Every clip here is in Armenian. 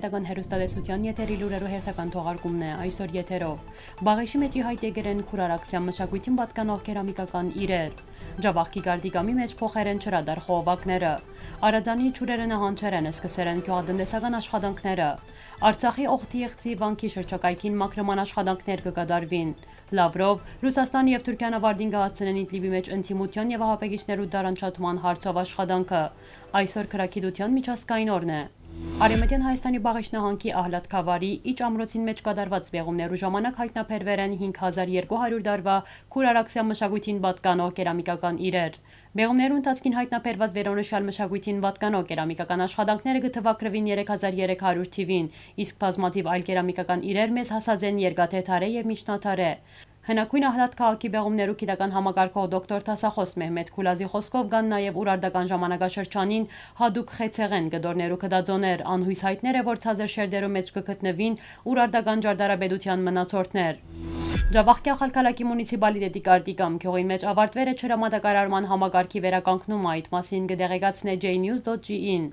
Երևան հերոստատեսության եթերի լուրերու հերթական թողարկումն է այսօր եթերով։ Բաղեշի մեջի հայտ եկերեն քուրարաքսյան մշակույթին պատկանող կերամիկական իրեր։ Ջավախքի գարդիկամի մեջ փոխեր են չրադար խողովակները։ Արadzանի ճուրերը նահանջեր են սկսել են գյուղատնտեսական աշխատանքները։ Արցախի օխտի եղծի վանքի շրջակայքին մակրման աշխատանքներ կկատարվին։ Լավրով Ռուսաստան եւ Թուրքիան ավարտին կհասցնեն Իդլիբի մեջ ինտիմության եւ ահապեգիչներու դարանչատման հարցով աշխատանքը։ Այսօր քրակիդության միջազգային օրն է։ Արեմետյան Հայաստանի Բաղեշ նահանքի ահլատ կավարի իչ ամրոցին մեջ կադարված վեղումներու ժամանակ հայտնապերվեր են 5200 դարվա քուրարաքսյա մշակույթին բատկանող կերամիկական իրեր։ Բեղումներու ընթացքին հայտնապերված վերոնշյալ մշակույթին բատկանող կերամիկական աշխատանքները գթվակրվին 3300 թիվին, իսկ բազմաթիվ այլ կերամիկական իրեր մեզ հասած են երկաթեթարե եւ միջնաթարե։ Հնակույն ահլատ քաղաքի բեղումներու գիտական համակարգող դոկտոր Թասախոս Մեհմեդ Քուլազի խոսքով կան նաև ուրարտական ժամանակաշրջանին հadouk խեցեղեն գդորներու կդածոներ անհույս հայտներ է որ ցածր շերդերու մեջ կգտնվին ուրարտական ջարդարաբեդության մնացորդներ։ Ջավախքի ախալքալակի մունիցիպալիտետի կարտիկամ քյողի մեջ ավարտվեր է չրամատակարարման համակարգի վերականգնումը այդ մասին կդեղեկացնե jnews.gin։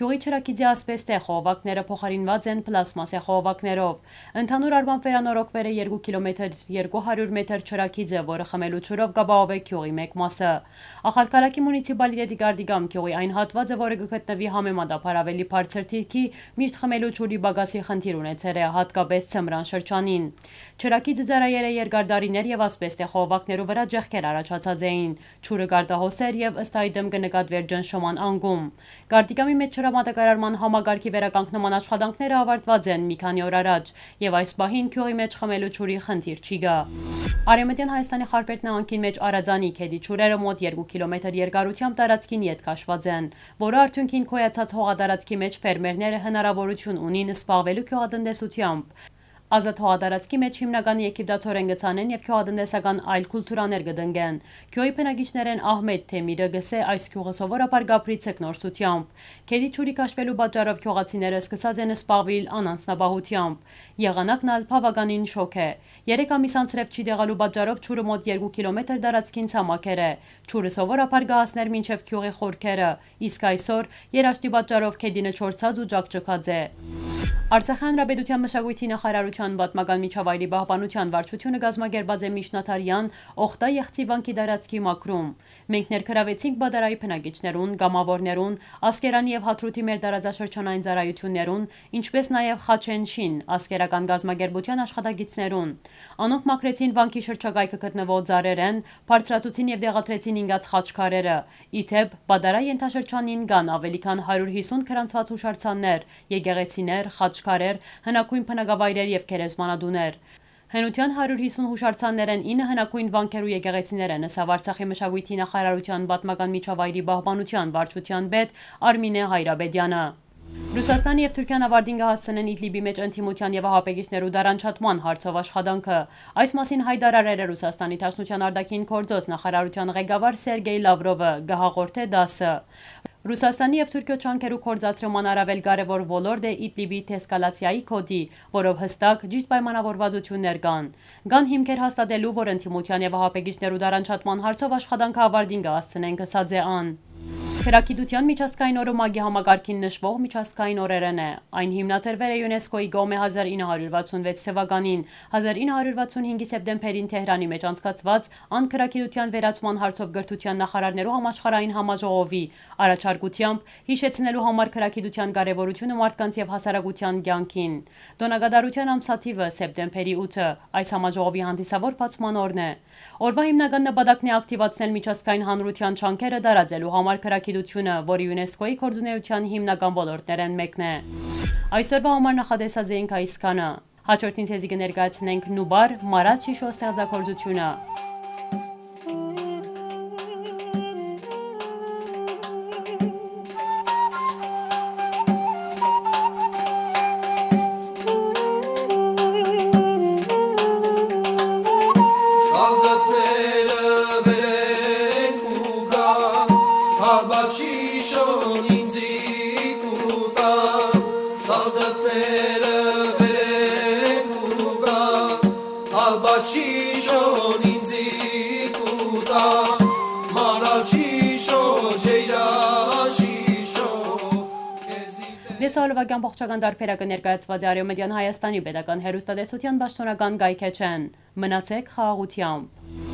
Քյողի չրակիձի ասպեստ է խողովակները փոխարինված են պլասմասե խողովակներով։ Ընդհանուր առմամբ վերանորոգվեր է 2 կիլոմետր 200 մետր չրակիձը, որը խմելու ջուրով կբաղով է քյողի մեկ մասը։ Ախալքալակի մունիցիպալիտետի կարտիկամ քյողի այն հատվածը, որը կգտնվի համեմատաբար ավելի բարձր թիրքի, միշտ խմելու ջուրի բագասի խնդիր ունեցել է հատկապես ցմրան շրջանին։ Չրակիձը ձարայ Տերերը երկարդարիներ եւ ասպեստե խողովակներու վրա ջեղքեր առաջացած էին։ Ճուրը գարտահոսեր եւ ըստ այդմ կնկատվեր ջնշոման անգում։ Գարտիկամի մեջ չրամատակարարման համագարկի վերականգնման աշխատանքները ավարտված են մի քանի օր առաջ եւ այս պահին քյուղի մեջ խմելու ճուրի խնդիր չի գա։ Արեմտյան Հայաստանի Խարպետ նահանգին մեջ Արadzանի քեդի ճուրերը մոտ 2 կիլոմետր երկարությամբ տարածքին յետ քաշված են, որը արդյունքին քոյացած հողատարածքի մեջ ֆերմերները հնարավորություն ունին սպաղվելու քյուղատնտեսությամբ։ Ազատ հողատարածքի մեջ հիմնական եգիպտացորեն գցանեն եւ քյոհատնտեսական այլ կուլտուրաներ կդնգեն։ Քյոյի բնակիչներեն Ահմեդ Թեմիրը գսե այս քյուղը սովորաբար գապրի ցեկնորսությամբ։ Քեդի ճուրի կաշվելու պատճառով քյողացիները սկսած են սպաղվել անանցնաբահությամբ։ Եղանակն ալ բավականին շոկ է։ 3 ամիս անցրև չի դեղալու պատճառով ճուրը մոտ 2 կիլոմետր տարածքին ցամաքեր է։ Ճուրը սովորաբար գահասներ մինչև քյուղի խորքերը, իսկ այսօր երաշտի պատճառով քեդինը չորցած ու ջակջկած է։ Արցախի հանրապետության մշակույթի նախարարության պատմական միջավայրի պահպանության վարչությունը գազմագերբած է միջնատարյան օխտա եղծի վանքի դարածքի մակրում։ Մենք ներքրավեցինք բադարայի փնագիչներուն, գամավորներուն, ասկերանի եւ հաթրութի մեր դարաձաշրջանային ծառայություններուն, ինչպես նաեւ Խաչենշին, ասկերական գազմագերբության աշխատագիցներուն։ Անոնք մաքրեցին վանքի շրջակայքը գտնվող ծառերեն, բարձրացուցին եւ դեղատրեցին ինգած խաչքարերը։ Իթեփ բադարայի ենթաշրջանին կան ավելի քան 150 քրանցված հուշարձաններ, եկեղեցիներ, խաչ աչքարեր, հնակույն փնագավայրեր եւ քերեզմանադուներ։ Հենության 150 հուշարձաններ են 9 հնակույն վանքեր ու եկեղեցիներ են, ըսավ Արցախի մշակույթի նախարարության պատմական միջավայրի պահպանության վարչության պետ Արմինե Հայրաբեդյանը։ Ռուսաստանի եւ Թուրքիան ավարտին կհասցնեն Իդլիբի մեջ ընդդիմության եւ ահապեգիչներու դարանչատման հարցով աշխատանքը։ Այս մասին հայտարարել է Ռուսաստանի Դաշնության արտաքին գործոս նախարարության ղեկավար Սերգեյ Լավրովը, գահաղորդ է դասը։ Ռուսաստանի եւ Թուրքիո ճանկերու կորձացրման առավել կարևոր ոլորտ է Իդլիբի թեսկալացիայի կոդի, որով հստակ ճիշտ պայմանավորվածություններ կան։ Կան հիմքեր հաստատելու, որ ընդդիմության եւ ահապեգիչներու դարանչատման հարցով աշխատանքը ավարտին կհասցնեն, գսած է ան։ Քրակիդության միջազգային օրը մագի համագարքին նշվող միջազգային օրերն է։ Այն հիմնադրվել է ՅՈՒՆԵՍԿՕ-ի գոմե 1966 թվականին, 1965-ի սեպտեմբերին Թեհրանի մեջ անցկացված անքրակիդության վերացման հարցով գրթության նախարարներու համաշխարհային համաժողովի առաջարկությամբ հիշեցնելու համար քրակիդության կարևորությունը մարդկանց եւ հասարակության կյանքին։ Դոնագադարության ամսաթիվը սեպտեմբերի 8-ը այս համաժողովի հանդիսավոր բացման օրն է։ Օրվա հիմնական նպատակն է ակտիվացնել միջազգային հանրության չանքերը դարաձելու համար քրակիդության եկեղեցությունը, որը ՅՈՒՆԵՍԿՕ-ի կորձունեության հիմնական ոլորտներեն մեկն է։ Այսօրվա համար նախադեսած էինք այսքանը։ Հաջորդին ցեզի կներկայացնենք Նուբար Մարատ Շիշո ստեղծագործությունը։ շոն ինձի կուտա սալդատները վերեք ուգա ալբաչի շոն ինձի կուտա մարաչի շո ջեյրաշի Կեսալովագյան ողջական դարբերակը ներկայացված է Արևմտյան Հայաստանի Պետական Հերոստատեսության Պաշտոնական Գայքեչեն։ Մնացեք խաղաղությամբ։